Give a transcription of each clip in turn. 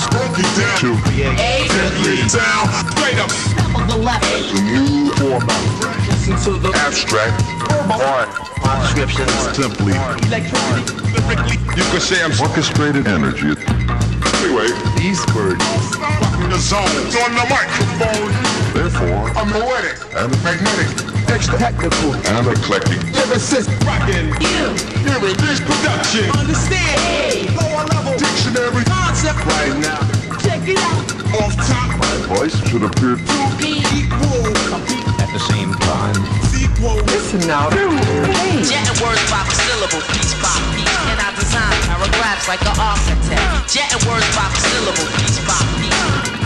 funky down to deadly down. Straight up. on the left. The new format. Listen to the Abstract. One. Descriptions. Simply. Lyrically, you could say I'm Orchestrated energy. Anyway, these words. rocking the zone. On the microphone. Therefore, I'm poetic and magnetic Extra technical. and eclectic. Lyricist. Rockin'. you. Here it is production. Understand? Off top. My voice should appear to Be Equal. At the same time, Sequel. listen now. Jetting words by syllable, piece by piece. And I design paragraphs like an architect. Jetting words by syllable, piece by piece.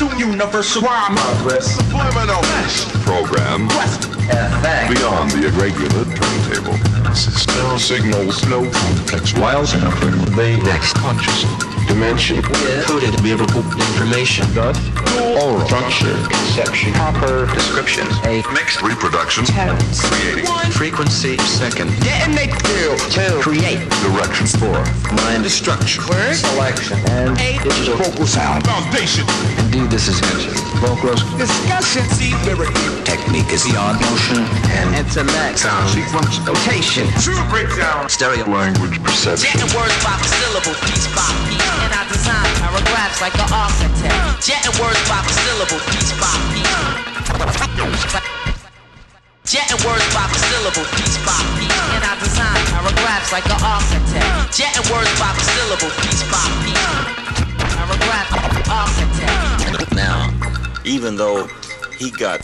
To universal rhyme. subliminal. Program. Beyond the irregular turntable. Signals no complex While sampling the next conscious dimension, coded biblical information, thus oral structure, conception, proper descriptions. A mixed. Reproduction, creating. Frequency, second, Detonate. Kill. two, create, direction, four. Mind destruction, selection. And eight. digital. Vocal sound. Foundation. This is. Vocals Discussion. See lyrically. technique is beyond motion and intellect, sound, sequence, notation, True breakdown. stereo language perception, Jetting words by syllable, piece by piece. And I design paragraphs like an architect. Jetting words by syllable, piece by piece. Jetting words by syllable, piece by piece. And I design paragraphs like an architect. Jetting words by syllable, even though he got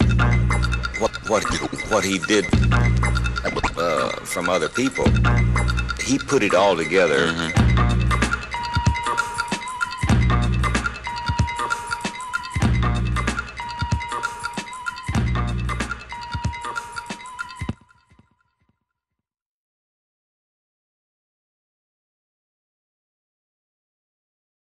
what what what he did uh, from other people, he put it all together